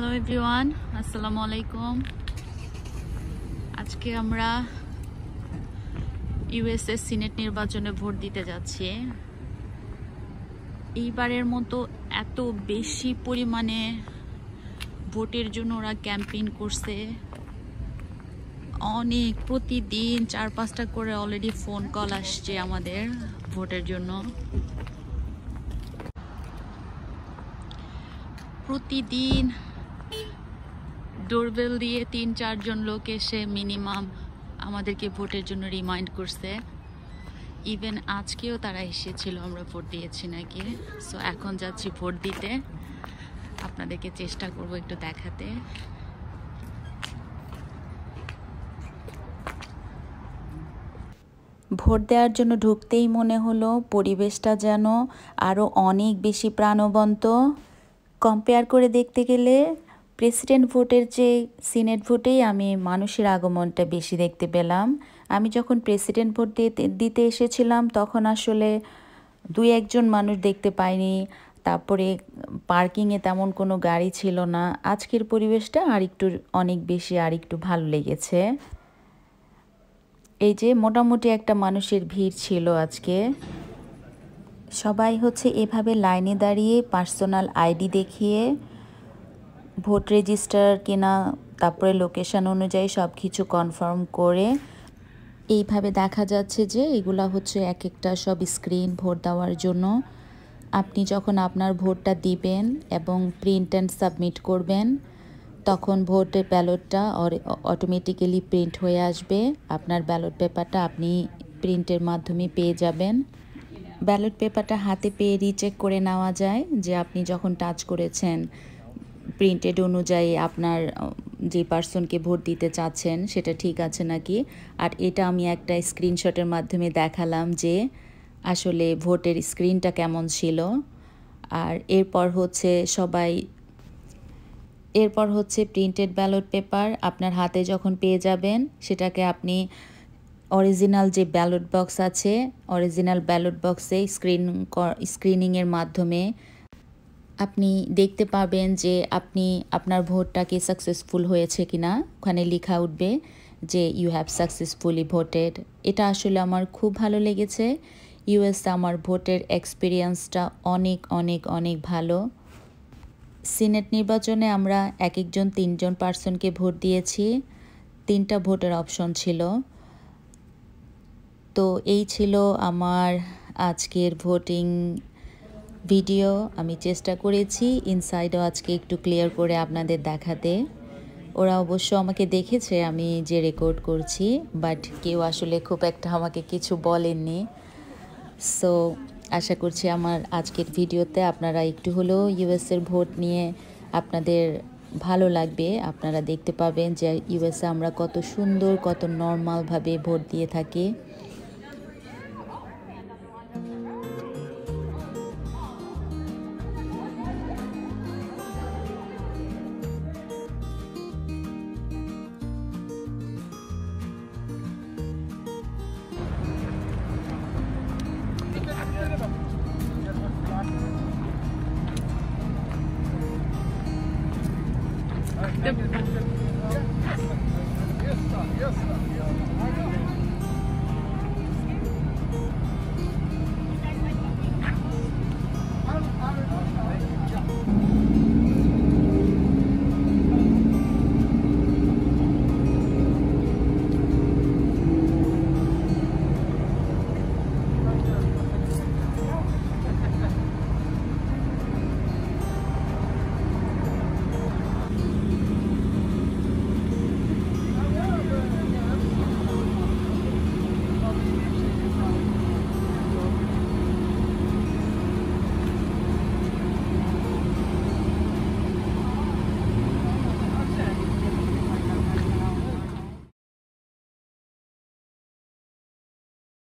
Hello everyone আসসালামু আলাইকুম আজকে আমরা ইউএসএ সিনেট নির্বাচনে ভোট দিতে যাচ্ছি। এইবারের মতো এত বেশি পরিমাণে ভোটের জন্য ওরা ক্যাম্পেইন করছে। অনেক, প্রতিদিন চার, পাঁচটা করে অলরেডি ফোন কল আসছে আমাদের ভোটের জন্য। প্রতিদিন ডোরবেল দিয়ে তিন, চারজন লোক এসে মিনিমাম আমাদেরকে ভোটের জন্য রিমাইন্ড করছে। ইভেন আজকেও তারা এসেছিল, আমরা ভোট দিয়েছি নাকি? সো এখন যাচ্ছি ভোট দিতে। আপনাদেরকে চেষ্টা করব একটু দেখাতে। ভোট দেওয়ার জন্য ঢুকতেই মনে হলো পরিবেশটা যেন আরও অনেক বেশি প্রাণবন্ত। কম্পেয়ার করে দেখতে গেলে প্রেসিডেন্ট ভোটের যে সিনেট ভোটেই আমি মানুষের আগমনটা বেশি দেখতে পেলাম। আমি যখন প্রেসিডেন্ট ভোট দিতে এসেছিলাম, তখন আসলে দুই একজন মানুষ দেখতে পাইনি। তারপরে পার্কিংয়ে তেমন কোনো গাড়ি ছিল না। আজকের পরিবেশটা আর একটু অনেক বেশি আর একটু ভালো লেগেছে। এই যে মোটামুটি একটা মানুষের ভিড় ছিল আজকে। সবাই হচ্ছে এভাবে লাইনে দাঁড়িয়ে পার্সোনাল আইডি দেখিয়ে ভোট রেজিস্টার কিনা, তারপরে লোকেশন অনুযায়ী সব কিছু কনফার্ম করে এইভাবে দেখা যাচ্ছে যে এগুলা হচ্ছে এক একটা সব স্ক্রিন ভোট দেওয়ার জন্য। আপনি যখন আপনার ভোটটা দিবেন এবং প্রিন্ট অ্যান্ড সাবমিট করবেন, তখন ভোটের ব্যালটটা অটোমেটিক্যালি প্রিন্ট হয়ে আসবে। আপনার ব্যালট পেপারটা আপনি প্রিন্টের মাধ্যমে পেয়ে যাবেন। ব্যালট পেপারটা হাতে পেয়ে রিচেক করে নেওয়া যায় যে আপনি যখন টাচ করেছেন প্রিন্টেড অনুযায়ী আপনার যে পার্সনকে ভোট দিতে চাচ্ছেন, সেটা ঠিক আছে নাকি? আর এটা আমি একটা স্ক্রিনশটের মাধ্যমে দেখালাম যে আসলে ভোটের স্ক্রিনটা কেমন ছিল। আর এরপর হচ্ছে সবাই, এরপর হচ্ছে প্রিন্টেড ব্যালট পেপার আপনার হাতে যখন পেয়ে যাবেন, সেটাকে আপনি অরিজিনাল যে ব্যালট বক্স আছে অরিজিনাল ব্যালট বক্সে স্ক্রিন স্ক্রিনিংয়ের মাধ্যমে আপনি দেখতে পাবেন যে আপনি আপনার ভোটটাকে সাকসেসফুল হয়েছে কি না ওখানে লেখা উঠবে যে ইউ হ্যাভ সাকসেসফুলি ভোটেড এটা আসলে আমার খুব ভালো লেগেছে। ইউএসে আমার ভোটের এক্সপিরিয়েন্সটা অনেক অনেক অনেক ভালো। সিনেট নির্বাচনে আমরা এক একজন, তিনজন পার্সনকে ভোট দিয়েছি। তিনটা ভোটের অপশন ছিল। তো এই ছিল আমার আজকের ভোটিং ভিডিও আমি চেষ্টা করেছি ইনসাইডও আজকে একটু ক্লিয়ার করে আপনাদের দেখাতে। ওরা অবশ্য আমাকে দেখেছে আমি যে রেকর্ড করছি বাট কেউ আসলে খুব একটা আমাকে কিছু বলেননি। সো আশা করছি আমার আজকের ভিডিওতে আপনারা একটু হলেও ইউএসের ভোট নিয়ে আপনাদের ভালো লাগবে। আপনারা দেখতে পাবেন যে ইউএসএ আমরা কত সুন্দর, কত নর্মালভাবে ভোট দিয়ে থাকি। Yes, sir. Yes, sir.